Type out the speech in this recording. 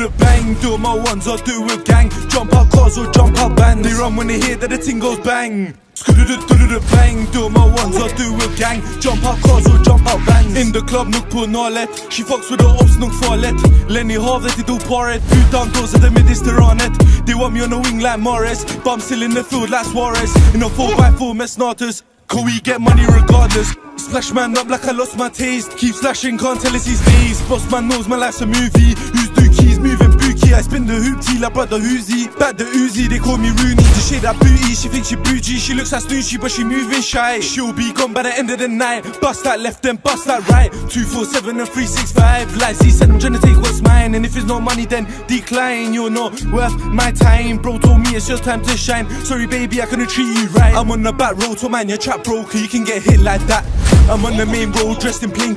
the bang, do my ones or do with gang. Jump out cars or jump out bands. They run when they hear that the ting goes bang. The bang, do my ones or do with gang. Jump out cars or jump out bands. In the club, nuk på nalet. She fucks with the ops, nuk farligt. Lenny havet i doparet. Utan det mediterranet. They want me on the wing like Morris. But I'm still in the field like Suarez. In a 4x4 med snatus. Can we get money regardless? Splash man up like I lost my taste. Keep slashing, can't tell us these days. Boss man knows my life's a movie. Who's moving bookie? I spin the hoop tea like the Uzi. Back the Uzi, they call me Rooney. To shade that booty, she thinks she bougie. She looks like Snoochie, but she moving shy. She'll be gone by the end of the night. Bust that left, then bust that right. 247 and 365. Like C said, I'm trying to take what's mine. And if it's no money, then decline. You're not worth my time. Bro told me it's your time to shine. Sorry, baby, I couldn't treat you right. I'm on the back road to man, your trap broker. You can get hit like that. I'm on the main road dressed in plain